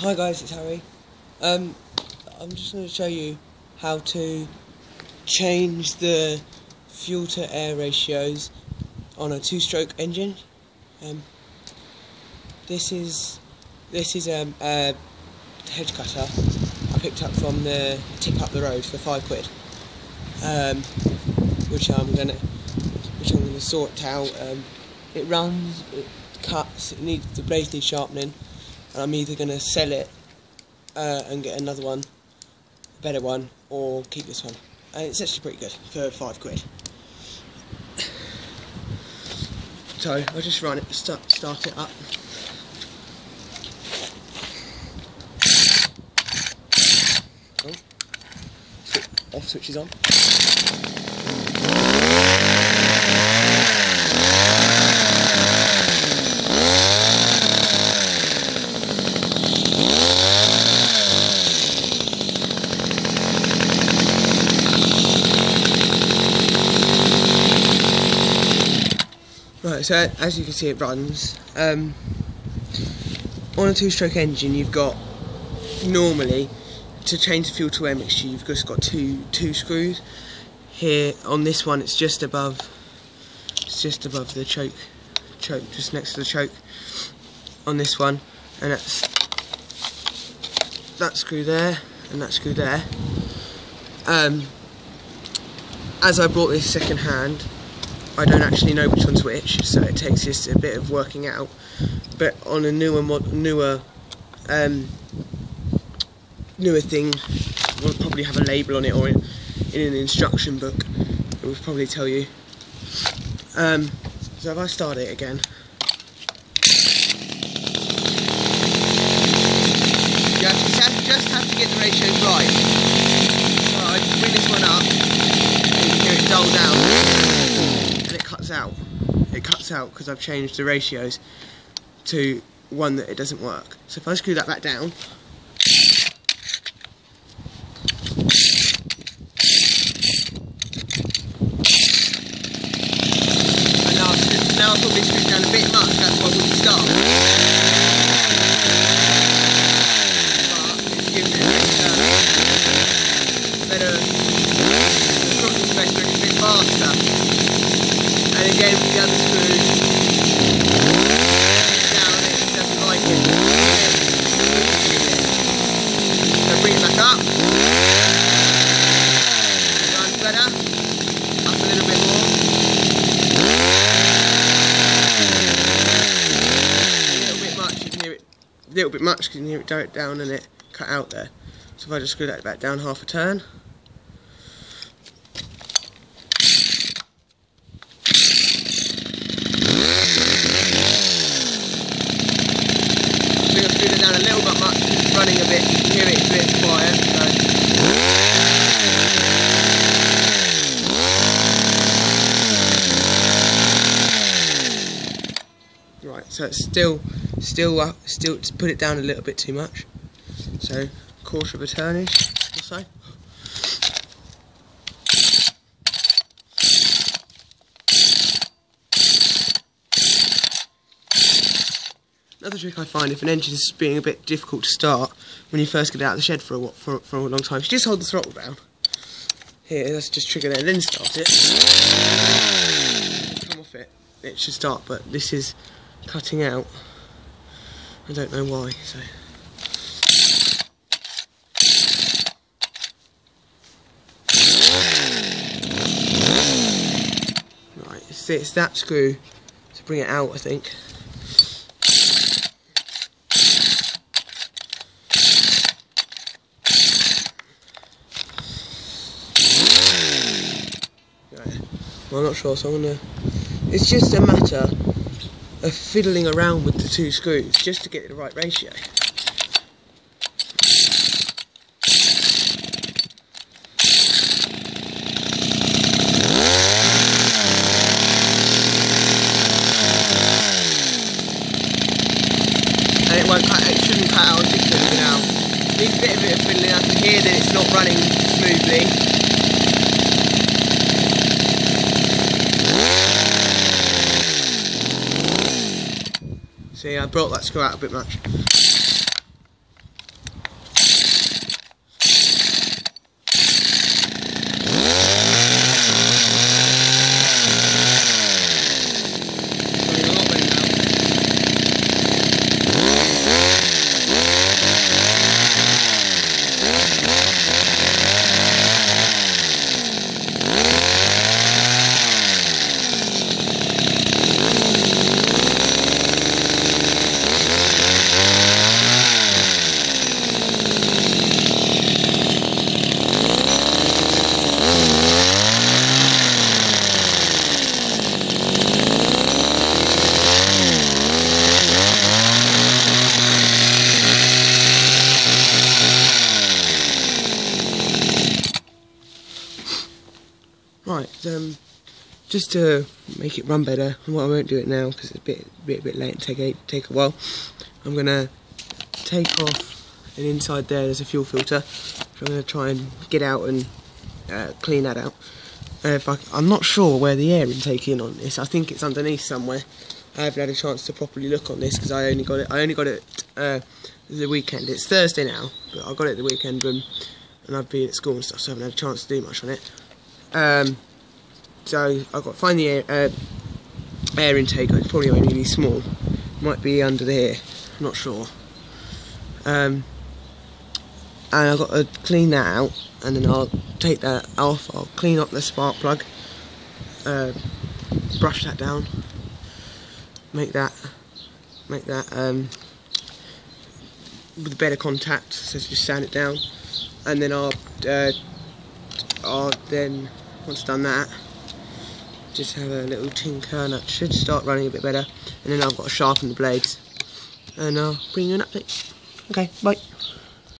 Hi guys, it's Harry. Um, I'm just going to show you how to change the fuel to air ratios on a two-stroke engine. Um, this is this is um, a hedge cutter I picked up from the tip up the road for five quid, um, which I'm gonna which I'm gonna sort out. Um, it runs, it cuts, it needs the blades need sharpening and I'm either going to sell it uh, and get another one, a better one, or keep this one. And it's actually pretty good for five quid. So I'll just run it, start, start it up. Oh. Off switches on. So as you can see, it runs. Um, on a two-stroke engine, you've got normally to change the fuel to air mixture, you've just got two two screws. Here on this one, it's just above. It's just above the choke, choke, just next to the choke. On this one, and that's that screw there and that screw there. Um, as I bought this second hand, I don't actually know which one's which, so it takes just a bit of working out. But on a newer mod, newer um, newer thing, we'll probably have a label on it or in, in an instruction book. It will probably tell you. Um, so if I start it again. Just have to get the right. So I bring this one up, and hear it dull down out. It cuts out because I've changed the ratios to one that it doesn't work. So if I screw that back down, now I've, now I've down a bit much, that's start. But it's it better, throttle space a bit faster and again with the other screw. Down it like it. So bring it better. Up a little bit more. A little bit much can hear it. A little bit much because you can hear it direct down and it cut out there. So if I just screw that back down half a turn running a bit, a bit quiet. So. Right, so it's still, still, uh, still, put it down a little bit too much. So, quarter of a turnish so. Another trick I find if an engine is being a bit difficult to start when you first get out of the shed for a, for, for a long time, you just hold the throttle down. Here, let's just trigger there, then start it. Come off it, it should start, but this is cutting out. I don't know why, so. Right, it's, it's that screw to bring it out, I think. I'm not sure, so I'm gonna. It's just a matter of fiddling around with the two screws just to get the right ratio. And it won't it shouldn't cut out. Needs a bit of, bit of fiddling. I can hear that it's not running smoothly. See, I brought that screw out a bit much. Um, just to make it run better, well I won't do it now because it's a bit, bit, bit late and take a, take a while. I'm gonna take off and inside there there's a fuel filter. So I'm gonna try and get out and uh, clean that out. Uh, if I, I'm not sure where the air intake in on this. I think it's underneath somewhere. I haven't had a chance to properly look on this because I only got it. I only got it uh, the weekend. It's Thursday now, but I got it the weekend and, and I've been at school and stuff, so I haven't had a chance to do much on it. Um, so I've got to find the air, uh, air intake. It's probably only really small. Might be under there. I'm not sure. Um, and I've got to clean that out, and then I'll take that off. I'll clean up the spark plug, uh, brush that down, make that, make that um, with better contact. So just sand it down, and then I'll, uh, I'll then once done that, just have a little tinker and that should start running a bit better. And then I've got to sharpen the blades. And I'll bring you an update. Okay, bye.